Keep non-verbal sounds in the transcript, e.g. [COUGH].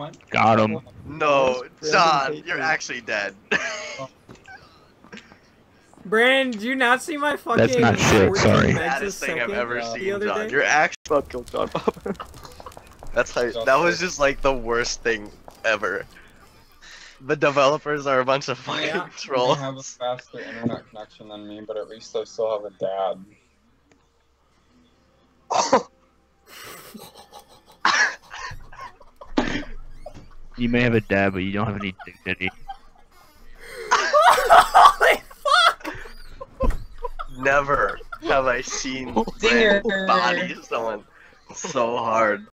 What? Got him. No, John, you're actually dead. [LAUGHS] Brand, did you not see my fucking? That's not shit, sorry. Baddest thing I've ever uh, seen, John. day? You're actually. Bob killed John Bob. [LAUGHS] That's how. That was just like the worst thing ever. The developers are a bunch of fucking Yeah. I have a faster internet connection than me, but at least I still have a dad. You may have a dad, but you don't have any dignity. Holy fuck! Never have I seen Dinger. Brandon body someone so hard.